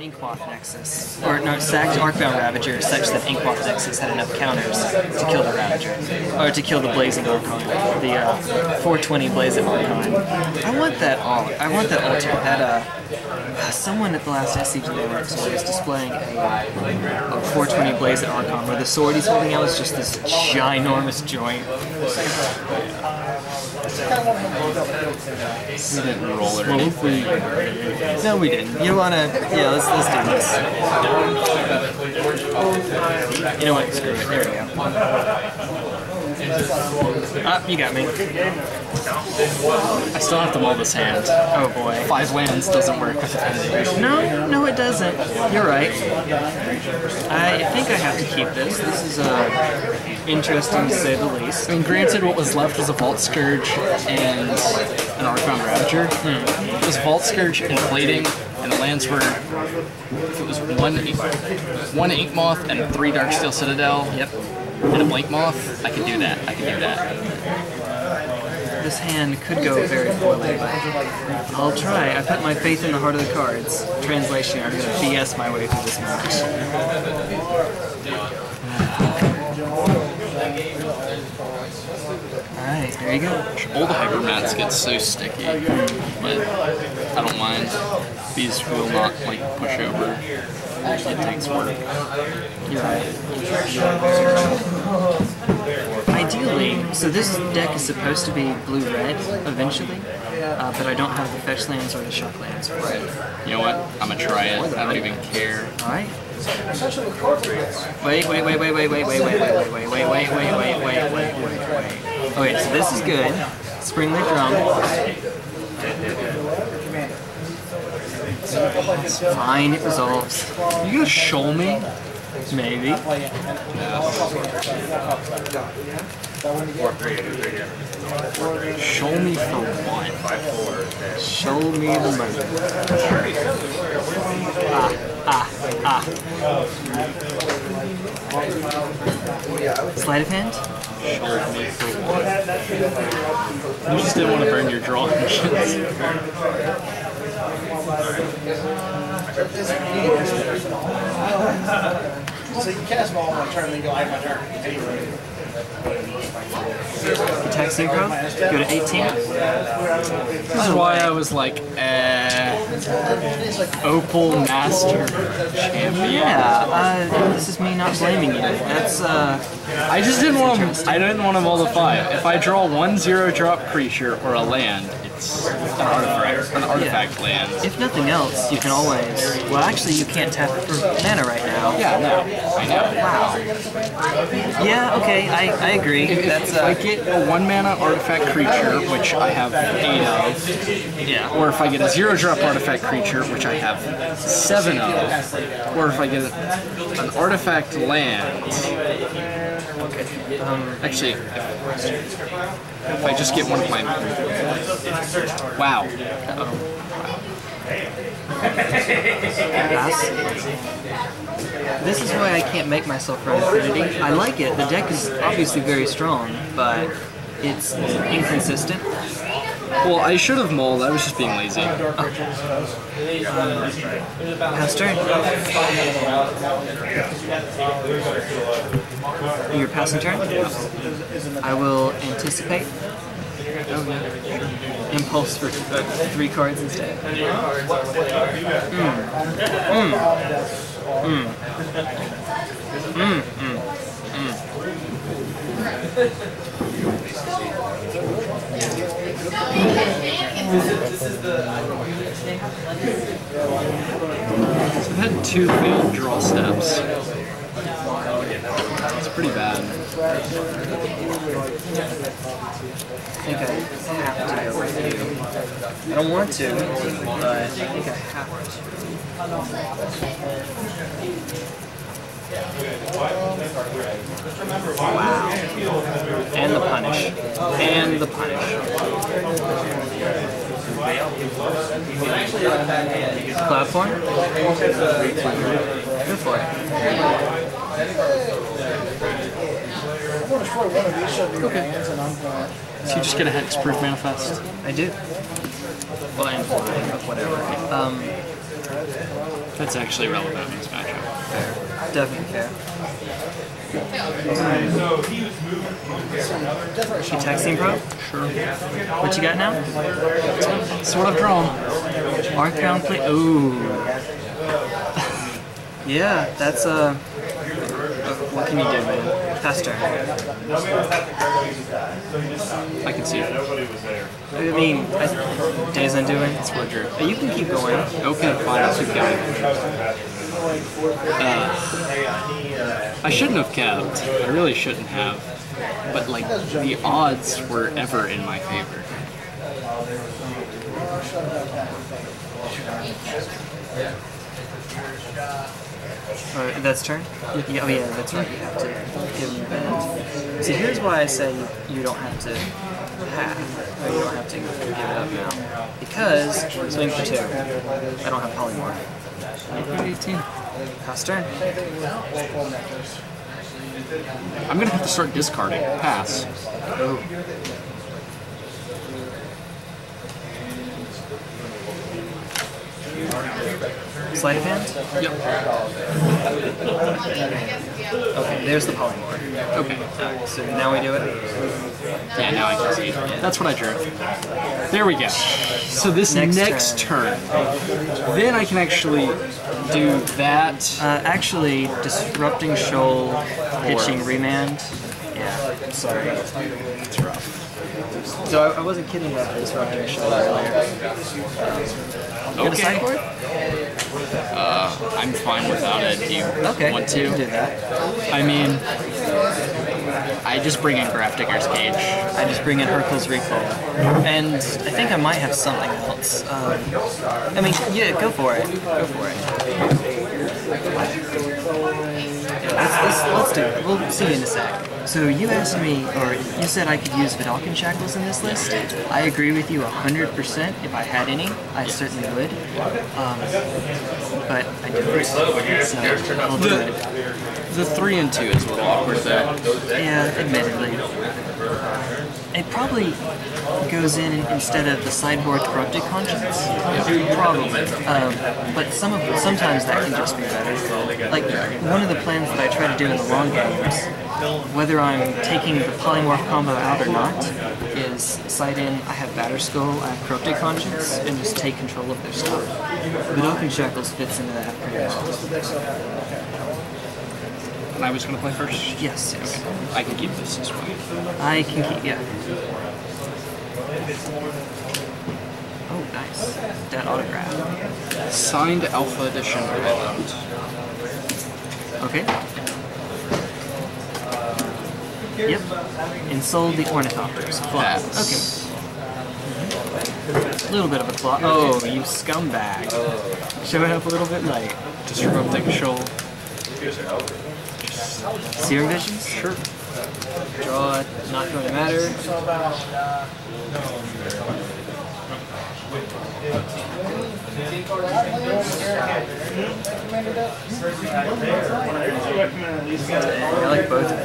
an Nexus, or no, sacked Arcbound Ravager such that Inkmoth Nexus had enough counters to kill the Ravager, or to kill the Blazing Archon, the uh, 420 Blazing Archon. I want that all. I want that ultimate. That uh, someone at the last SCG went was displaying a, a 420 Blazing Archon where the sword he's holding out is just this ginormous joint. We didn't roll or we, no, we didn't. You wanna? Yeah, let's let's do this. You know what? Screw it. There we go. Ah, you got me. I still have to mull this hand. Oh boy. Five lands doesn't work with affinity. No, no, it doesn't. You're right. I think I have to keep this. This is uh, interesting to say the least. I mean, granted, what was left was a Vault Skirge and an Arcbound Ravager. It was Vault Skirge inflating, and the lands were, if it was one, one Inkmoth and three Darksteel Citadel, Yep. and a Blinkmoth, I could do that. I could do that. This hand could go very poorly, but I'll try. I put my faith in the heart of the cards. Translation, I'm gonna BS my way through this match. Alright, there you go. All Old Hypermats get so sticky, but I don't mind. These will not like push over. It takes work. You're right. Ideally, so this deck is supposed to be blue-red eventually, uh, but I don't have the fetch lands or the shock lands for it. You know what? I'm gonna try it. I don't even care. Alright. Wait, wait, wait, wait, wait, wait, wait, wait, wait, wait, wait, wait, wait, wait, wait, wait, wait, wait, wait. Okay, so this is good. Springleaf drum. Fine, it resolves. You gonna show me? Maybe. Show me for what? Show me the money. Ah, ah, ah. Sleight of hand? Show me for what? You just didn't want to burn your drawing engines. So you cast ball on my turn, then go, I have my turn. Attack synchro? Go to 18. This is why I was like, eh. Opal Master Champion. Yeah, uh, this is me not blaming you. That's, uh, I just didn't want to. I didn't want to five. If I draw one zero drop creature or a land, it's an artifact, an artifact land. if nothing else, you can always. Well, actually, you can't tap it for mana right now. Yeah, no, I know. Wow. Yeah, okay, I, I agree. That's, If I uh, get a one mana artifact creature, which I have eight of, yeah. or if I get a zero drop artifact creature, which I have seven of, or if I get an artifact land. Actually, if, if I just get one of my. Wow. Pass. This is why I can't make myself run Affinity. I like it. The deck is obviously very strong, but it's inconsistent. Well, I should have mulled. I was just being lazy. Oh. Pass turn. Your passenger. I will anticipate. Oh. Impulse for uh, three cards instead. I've had two failed draw steps. Pretty bad. I think I have to go with you. I don't want to, but I think I have to. Wow. And the punish. And the punish. Platform? Go for it. I'm going to destroy one of these, show me your hands, and I'm going So you just get a hexproof manifest. I do. Well, and fly, but whatever. Um, That's actually relevant in this matchup. Fair. Definitely fair. You texting, bro? Sure. What you got now? What I've drawn. Arcbound play. Ooh. yeah, that's uh. What can you do, man? Turn. I can see it. I mean, I, days undoing. That's what I drew. Uh, You can keep going. Okay, fine, I'll keep going. Uh, I shouldn't have kept. I really shouldn't have. But, like, the odds were ever in my favor. Uh, that's turn? Yeah, oh yeah, that's right. You have to give him bend. See, here's why I say you, you don't have to half, or you don't have to give it up now. Because, swing for two. I don't have polymorph. 18. Pass turn. I'm gonna have to start discarding. Pass. Oh. Sleight of hand? Yep. Okay, there's the polymorph. Okay. Alright, so now we do it. Yeah, now I can see. That's what I drew. There we go. So this Next next, turn. then I can actually do that. Uh, actually, disrupting shoal, pitching remand. Yeah, sorry. It's rough. So I, I wasn't kidding about the disrupting shoal earlier. You got a Okay. sideboard? Uh, I'm fine without it. Do you Okay, want to? do that. I mean, I just bring in Grafdigger's Cage. I just bring in Hurkyl's Recall. And I think I might have something else. Um, I mean, yeah, go for it. Go for it. Let's, let's, let's do it. We'll see you in a sec. So you asked me, or you said I could use Vedalken Shackles in this list. I agree with you 100%. If I had any, I certainly would. Um, but I don't. So we'll do it. The three and two is a little awkward. Yeah, admittedly. It probably goes in instead of the sideboard corrupted conscience. Probably. Um, but some of sometimes that can just be better. Like one of the plans that I try to do in the long games, whether I'm taking the polymorph combo out or not, is side in. I have Batterskull, I have Corrupted Conscience, and just take control of their stuff. But Open Shackles fits into that pretty well. And I was gonna play first. Yes, yes. I can keep this this way. I can keep, yeah. Oh, nice. That autograph. Signed Alpha Edition Island. Okay. Yep. And sold the Ornithopters. That's- Okay. A mm-hmm. little bit of a flop. Oh, you scumbag. Showing up a little bit late. Disrupting Shoal. Serum Visions? Sure. Draw, not going to matter. I like both of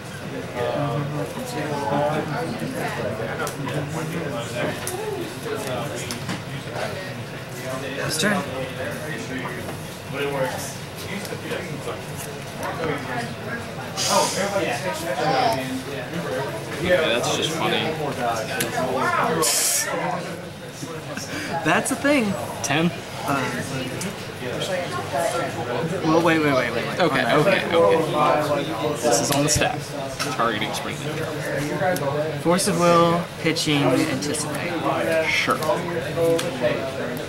these. His turn. Yeah, that's just funny. That's a thing. Ten? Uh, Well, wait, wait, wait, wait. Okay, okay, okay. This is on the stack. Targeting Spring Ninja. Force of will, pitching, anticipate. Sure.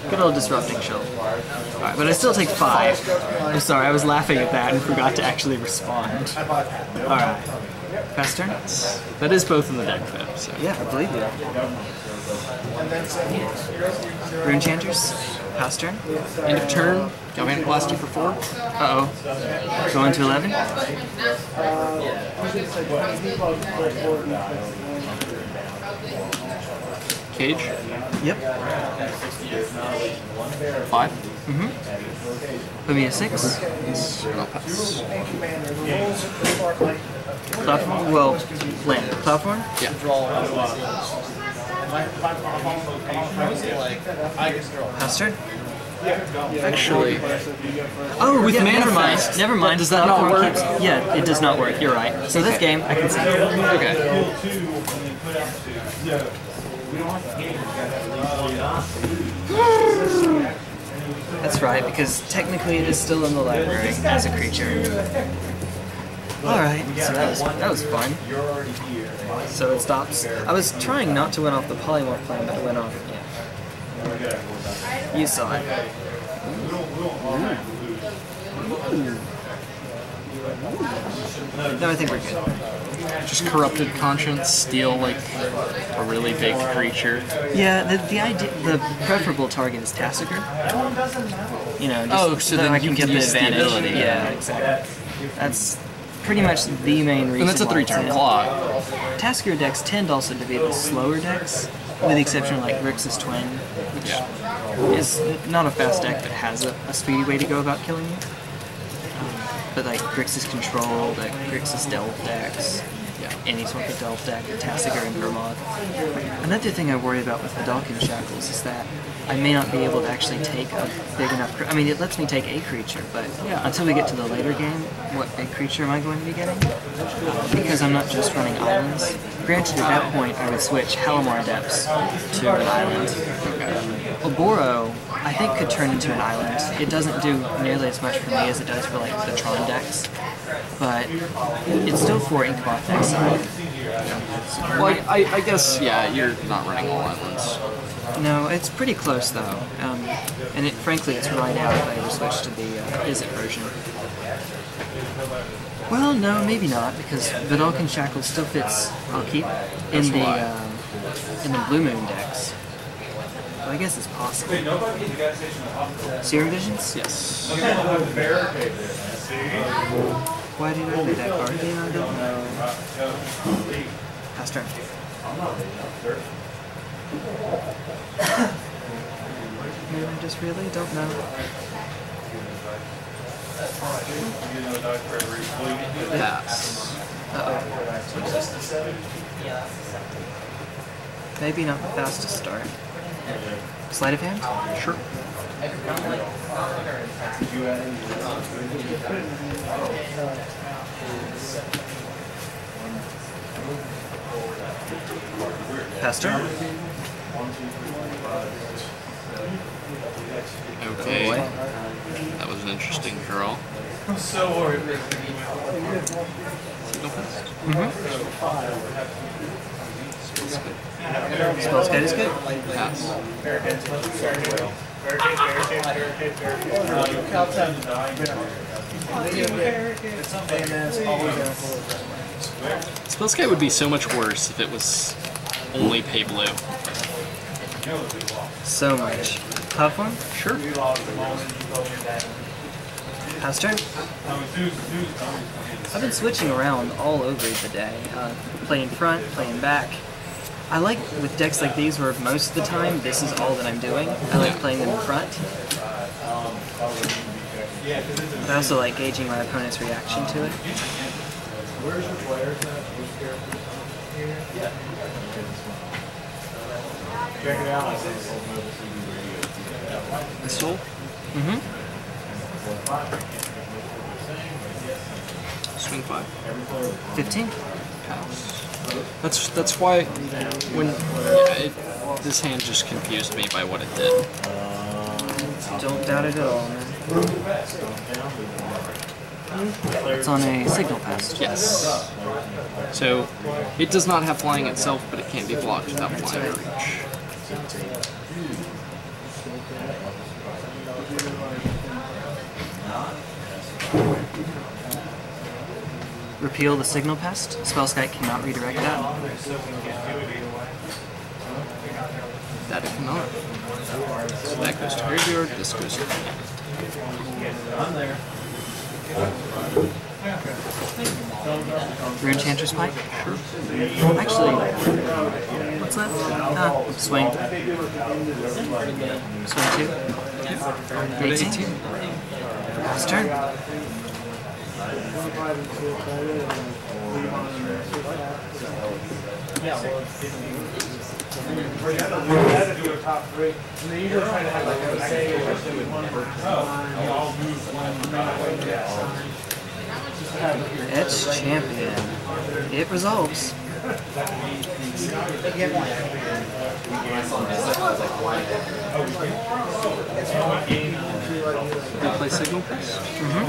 Good old disrupting shoal. Alright, but I still take five. I'm sorry, I was laughing at that and forgot to actually respond. Alright. Pass turn? That is both in the deck though, so. Yeah, I believe you. Rune Chanters? Pass turn? End of turn, Galvanic you for four. Uh oh. Going to 11? Cage, Yep. five. Mm-hmm. Put me a six. And I'll pass. Platform? Well, land. Platform? Yeah. Pass turn? Actually, Oh, With yeah, never mind. Never mind. does that not Platform work? keeps- yeah, it does not work. You're right. So this game, I can see. okay. That's right, because technically it is still in the library as a creature. Alright, so that was, that was fun. So it stops. I was trying not to win off the polymorph plan, but it went off. Yeah. You saw it. No, I think we're good. Just corrupted conscience, steal like a really big creature. Yeah, the, the idea, the preferable target is Tasigur. You know, just Oh, so then I can get the the advantage. ability. Yeah, exactly. That's pretty much the main reason. And that's a three-turn clock. Tasker decks tend also to be the slower decks, with the exception of like Grixis Twin, which Yeah. is not a fast deck but has a, a speedy way to go about killing you. Um, but like Grixis Control, like Grixis Delve decks, Yeah. any sort of Delve deck, Tasigur and Vermont. Another thing I worry about with the Dalkin Shackles is that I may not be able to actually take a big enough. I mean, it lets me take a creature, but Yeah. until we get to the later game, what big creature am I going to be getting? Because I'm not just running islands. Granted, at that point, I would switch Halimar Depths to an island. Oboro, I think, could turn into an island. It doesn't do nearly as much for me as it does for like the Tron decks, but it's still for Inkmoth deck side. Well, I, I, I guess yeah, you're not running all islands. No, it's pretty close though, um, and it, frankly, it's right out if I ever switch to the uh, Izzet version. Well, no, maybe not because Vedalken Shackle still fits. I'll keep in the why. um, in the Blue Moon decks. So I guess it's possible. Serum Visions? Yes. Why did I play that card? Yeah, I don't know. Pass turn. I just really don't know. Pass. Uh-oh. Maybe not the fastest start. Sleight of hand? Sure. Pass turn? Okay. That was an interesting draw. I'm so worried. Signal Pest. Mm-hmm. Spell's good is good. Pass. And then it's always in a Spellskite would be so much worse if it was only pay blue. So much. Platform? Sure. Pass turn? I've been switching around all over the day. Uh, playing front, playing back. I like with decks like these where most of the time this is all that I'm doing. I like playing them in front. But I also like gauging my opponent's reaction to it. Check it out. Missile. Mm-hmm. Swing five. 15? Pass. That's that's why when yeah, it, this hand just confused me by what it did. Don't doubt it at all, man. It's on a Signal Pest. Yes. So it does not have flying itself, but it can't be blocked without flying reach. Repeal the signal pest. Spellskite cannot redirect that. That it cannot. So that goes to graveyard. This goes to hand. Runechanter's Pike? Sure. Actually, what's left? Ah, swing. Swing two. To 18. 18. His turn. And they usually try to have like a say or something, one person, I'll move one, not wait that sign. Just to have it here. Etch champion. It resolves. They play Signal Pest. Mm-hmm.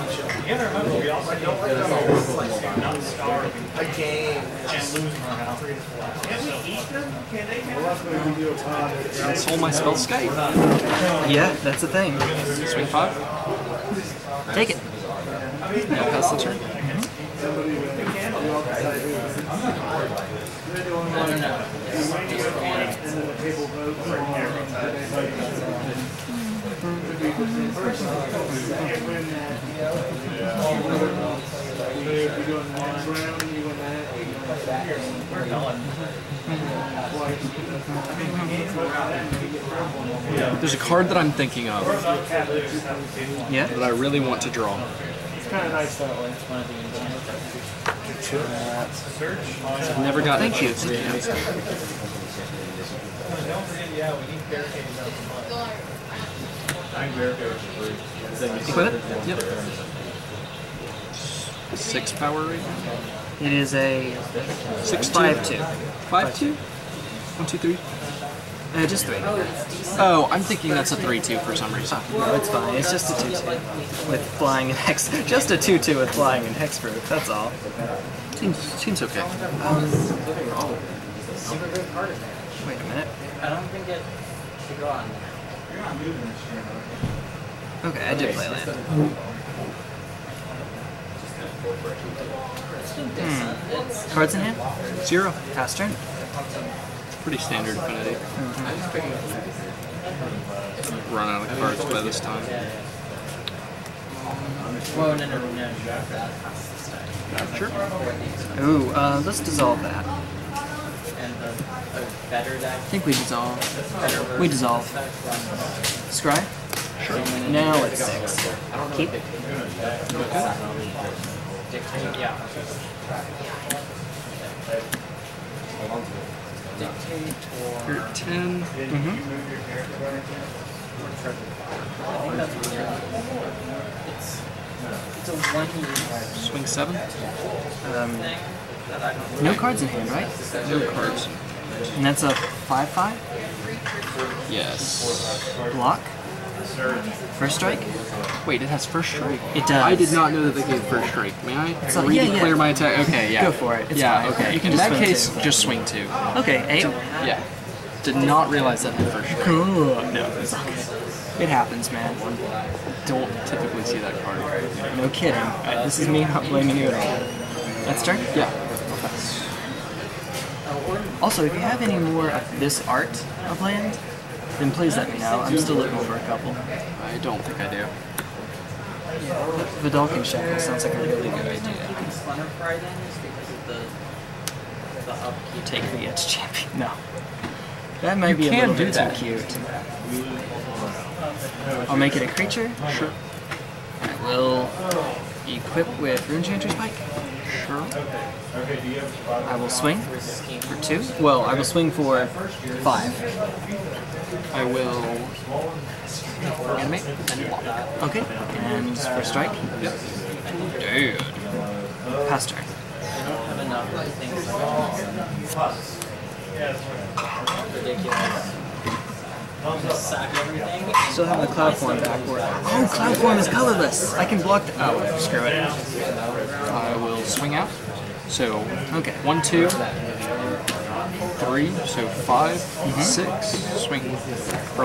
Cancel my Spellskite. Yeah, that's the thing. Swing five. Take it. Yeah, pass the turn. There's a card that I'm thinking of Yeah. that I really want to draw. It's kind of nice that way. That's one of the enjoyment. I've never gotten a chance to yet. Equip it. Yep. Six power right now. It is a Six five two. Five two. One two three. Uh, just three. Oh, I'm thinking that's a three two for some reason. No, it's fine. It's just a two two with flying and hex. Just a two two with flying and hexproof. That's all. Seems seems okay. Wait a minute. I don't think it should go on. Okay, I did play land. Hmm. Cards in hand. Zero. Pass turn. Pretty standard affinity. Run out of cards by this time. Well, no, no, no, no. Sure. Ooh, uh, let's dissolve that. And a, a better deck. I think we dissolve. We dissolve. runs Scry. Sure. Now it's six. Keep. Dictate, yeah. Dictate or. You're at ten. I think that's what you're. It's. It's a one use Swing seven. Um, thing that I don't. no cards in hand, right? No cards. And that's a five five Yes. block. First strike. Wait, it has first strike. It does. I did not know that they gave first strike. May I So- yeah, redeclare yeah. my attack? Okay, yeah. Go for it. It's yeah, fine. okay. You can In just that swing case, two. just swing two. Okay, eight. Yeah. Did not realize that had first strike. Cool. No, it's okay. It happens, man. Don't typically see that card. No kidding. Uh, this is me not blaming you at all. That's turn. Yeah. Also, if you have any more of this art of land, then please let me know. I'm still looking for a couple. I don't think I do. The Vedalken Shackle sounds like a really good idea. Splinter Fry then is because of the. The. Take the Etch Champion. No. That might You be a can little do bit that. too cute. I'll make it a creature. Sure. I will equip with Runechanter's Pike. Sure. I will swing for two. Well, I will swing for five. I will animate and block. Okay. And for strike. Yep. Dude. Pass turn. Ridiculous. Just sack everything. Still have the cloud form backward. Oh, cloud form is colorless. I can block the. Oh, screw it. I will swing out. So Okay. one, two, three, so 5 mm-hmm. six, swing for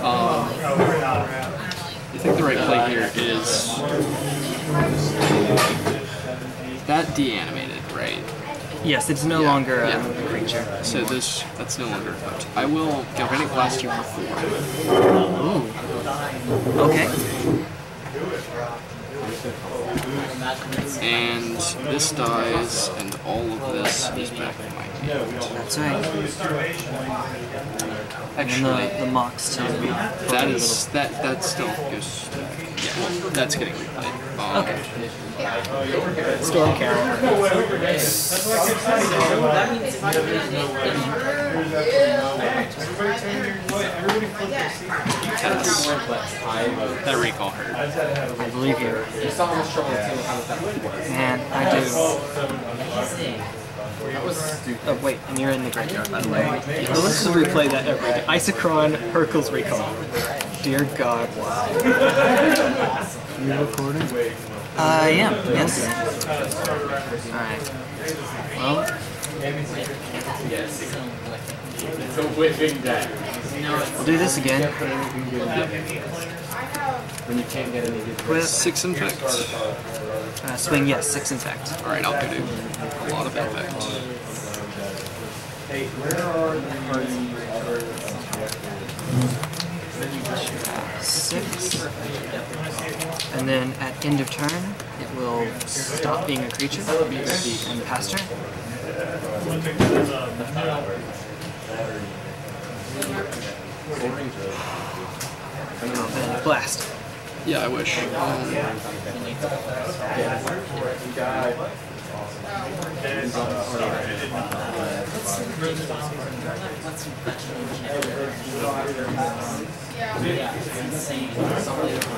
Um, I think the right play here is that de-animated, right? Yes, it's no Yeah, longer a yeah. creature. So this that's no longer equipped. I will galvanic blast you for four. Okay. And this dies, and all of this is back in my. That's right. And Actually, the, the mocks too. that is that that still goes. Yeah, that's getting replayed. Um, Okay. Storm Carol. that means if I put it in Yes. That recall hurt. I believe you. Man, I do. Oh wait, and you're in the graveyard by the way. Well, let's just replay that every day. Isochron, Hurkyl's Recall. Dear God, wow. You recording? I am, yes. Alright. Well, It's a whipping day. we'll do this again. When you can't get any good With Six infect. uh, swing, yes, six infect. All right, I'll go do a lot of infect. Six. And then at end of turn, it will stop being a creature and pass turn. Oh, then blast. Yeah, I wish. Um,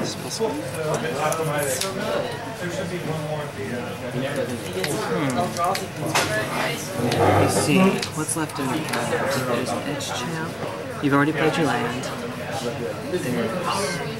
it's possible. Let's see, what's left in the pack? There's an edge champ. You've already played your land. There's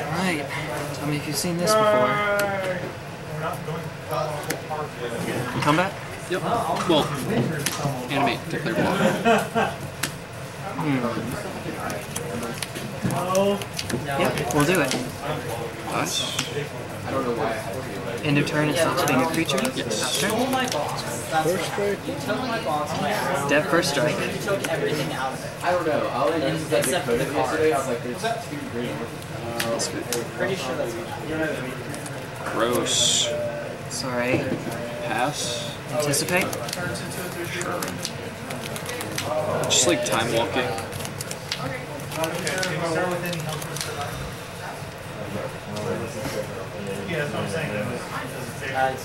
Alright, tell me if you've seen this before. We're not going to Combat? Yep. Well, animate, declare block. Hmm. Yep, we'll do it. Nice. I don't know why. End of turn, it stops being a creature. Yes. Pass turn. Took my boss. That's right. You took my. You Dev first strike. took everything out of it. I don't know. All I noticed is that they Except coded the yesterday. I cards. was like, there's two green. That's good. Pretty sure that's Gross. Sorry. Pass. Anticipate. Sure. Just like time walking. Yeah, that's what I'm saying. That was, that is.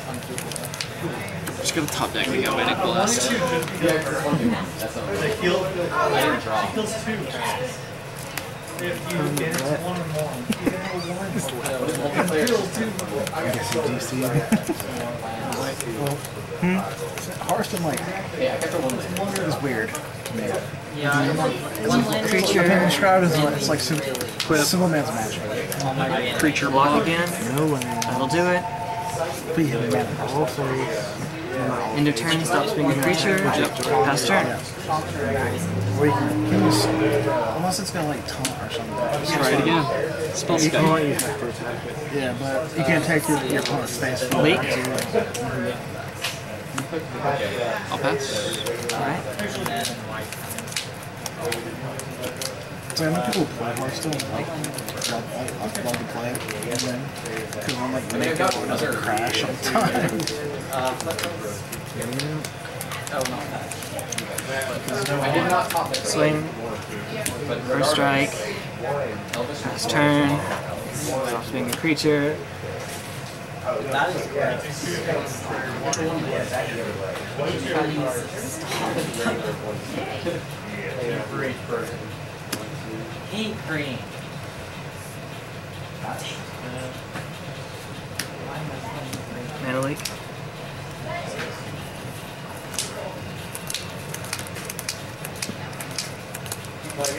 Just gonna top deck the galvanic blast. That's not they killed, I didn't draw. If you, it's one and one. Multiplayer. I guess you do see it. Hearthstone, like, Hey, I got the one that. is weird to me. Yeah, one land Creature. I can describe it as like, it's like sim- man's magic. on my way. Creature Block again. No way. That'll do it. Have mana all face. End of turn, stops being a creature. Pass turn. Or you can, you can unless it's got like taunt or something. Try it again. Spell You can, scout. you have to attack it. Yeah, but you can't take your, your opponent's face. for Leak. I'll pass. Alright. So I know people play Hearthstone like, love, like, love, love to play it, and then because I'm like make up or doesn't crash all the time. Uh, Oh, no. I did not top it. Swing. First strike. Pass turn. Stops being a creature. That is correct. Hate green. Mana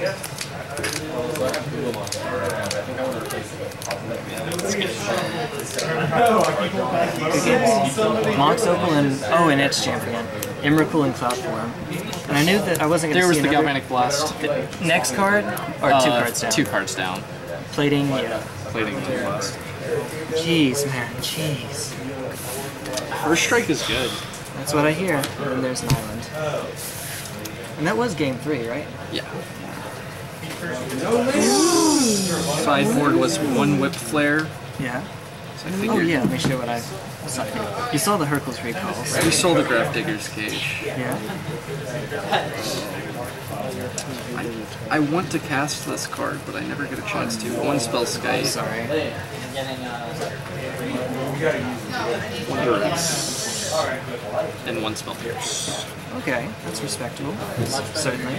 leak. Good games. Mox Opal and oh, and Edge Champion, Emrakul and Cloud Form. And I knew that I wasn't going There to see was the another- Galvanic Blast. the next card or two Uh, cards down. Two cards down. Plating, yeah. Plating the blast. Jeez, man, jeez. First strike is good. That's what I hear. And there's an island. And that was game three, right? Yeah. Sideboard was one whip flare. Yeah. So I Oh yeah, let me show what I saw. You saw the Hurkyl's Recalls. We saw the Grafdigger's Cage. Yeah. I want to cast this card, but I never get a chance to. One spell Sky, oh, Sorry. I'm getting one duress, and one spell pierce. Okay, that's respectable. Certainly.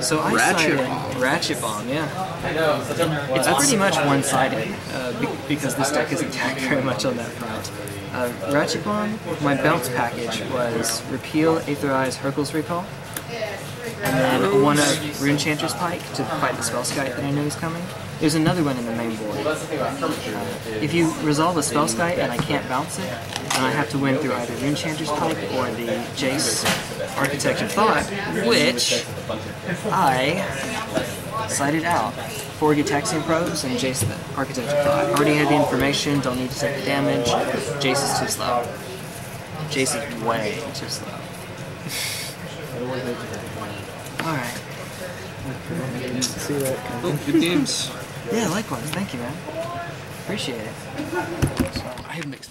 So I Ratchet sided Bomb. Ratchet Bomb, yeah. It's pretty much one-sided uh, be- because this deck isn't tagged very much on that front. Uh, Ratchet Bomb, my bounce package was repeal Aetherize Hurkyl's Recall, and then one of Runechanter's Pike to fight the Spellskite that I know is coming. There's another one in the main board. Uh, if you resolve a Spellskite and I can't bounce it, then I have to win through either Runechanter's Pike or the Jace Architect of Thought, which I cited out. Four Gitaxian probes and Jace the Architect of Thought. Already had the information, don't need to take the damage. Jace is too slow. Jace is way too slow. Alright. See that? Oh, good games. Yeah, likewise. Thank you, man. Appreciate it. So, I have mixed.